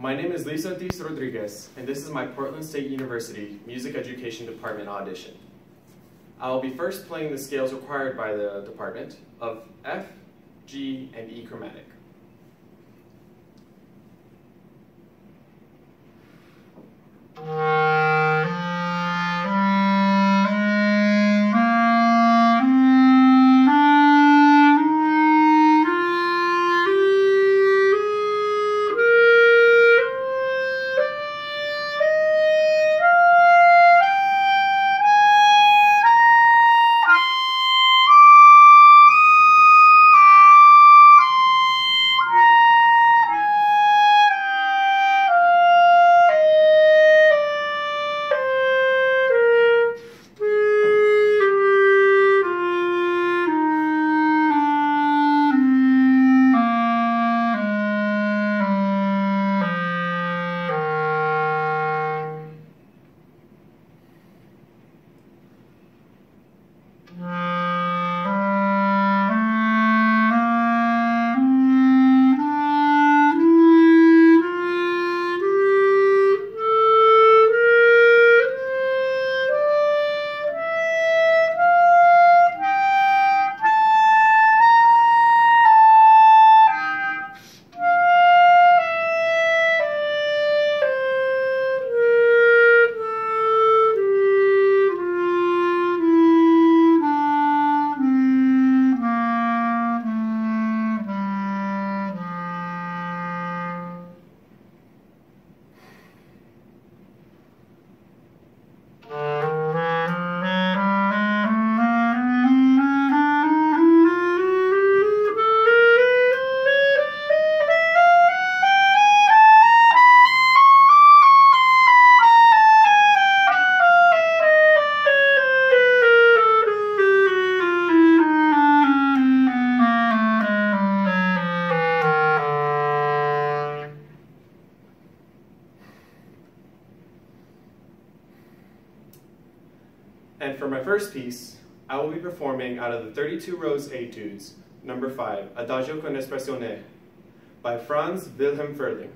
My name is Luis Ortiz Rodriguez, and this is my Portland State University Music Education Department audition. I will be first playing the scales required by the department of F, G, and E chromatic. And for my first piece, I will be performing out of the 32 Rose Etudes, number 5, Adagio con Espressione, by Franz Wilhelm Ferling.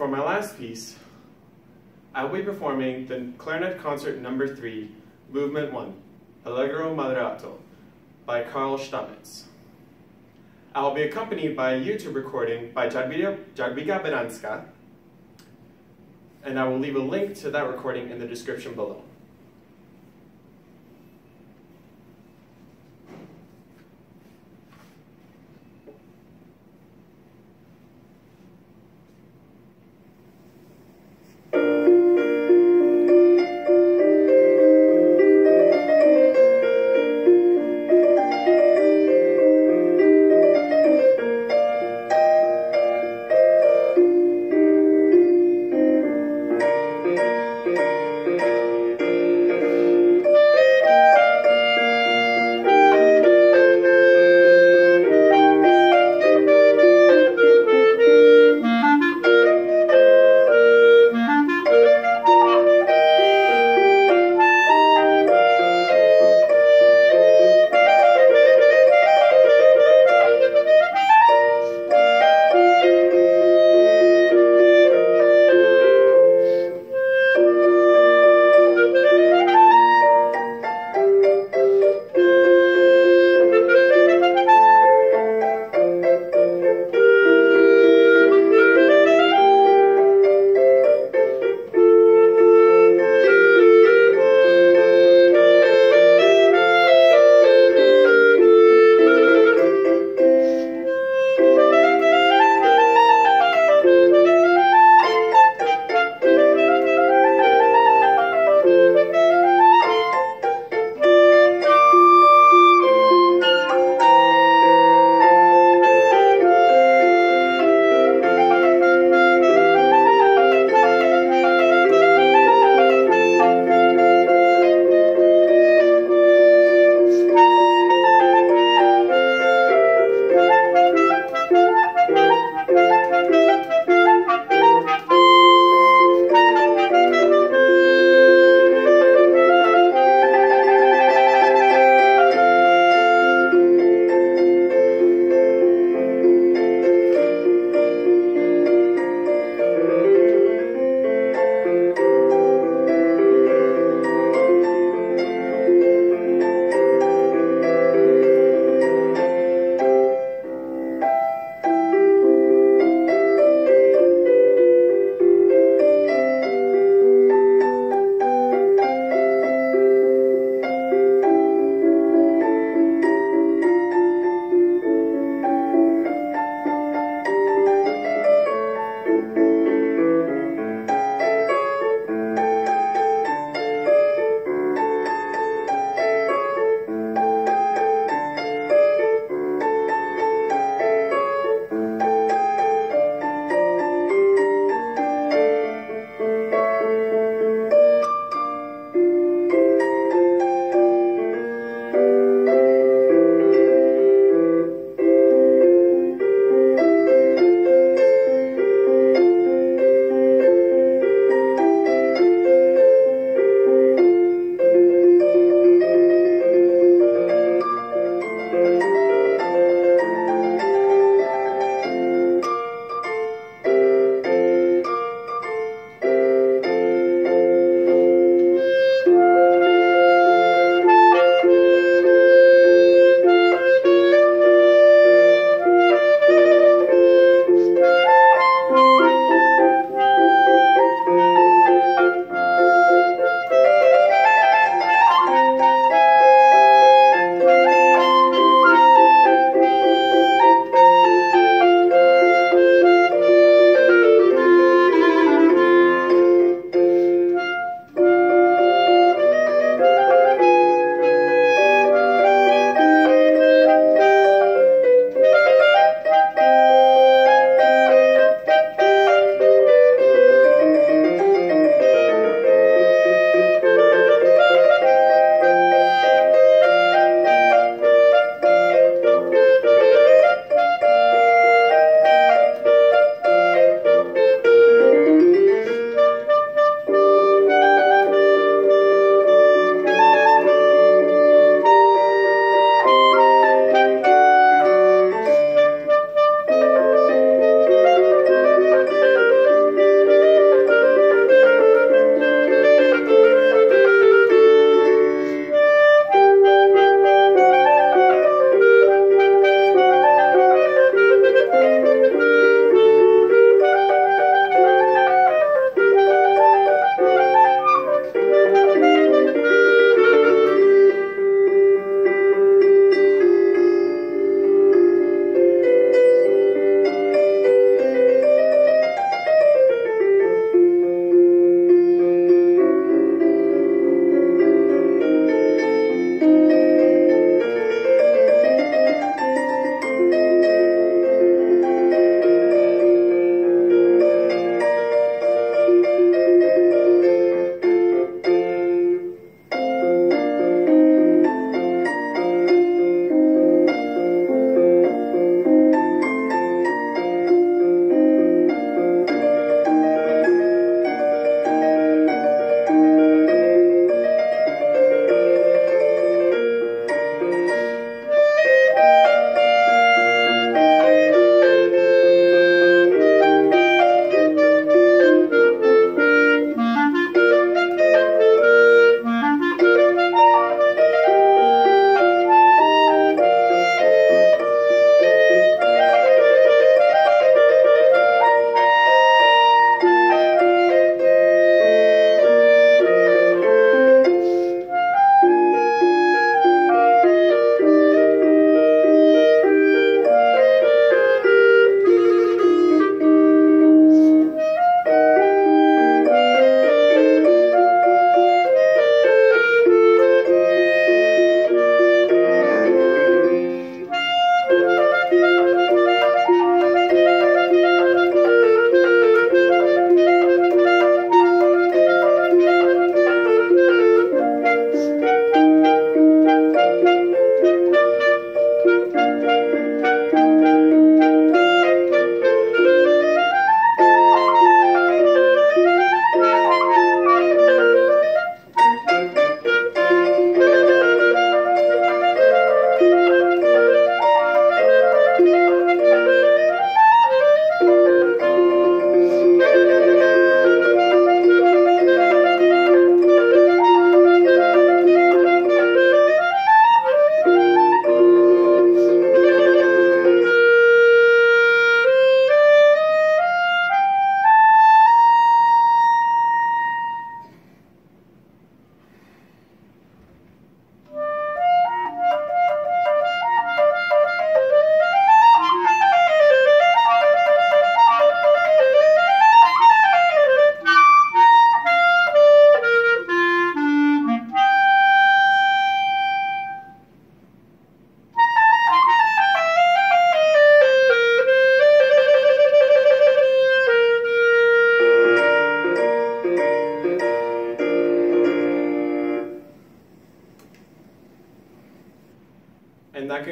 For my last piece, I will be performing the Clarinet Concert Number 3, Movement 1, Allegro Moderato, by Carl Stamitz. I will be accompanied by a YouTube recording by Jadwiga, Jadwiga Barańska, and I will leave a link to that recording in the description below.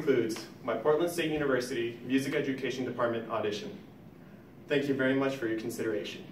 Concludes my Portland State University Music Education Department audition. Thank you very much for your consideration.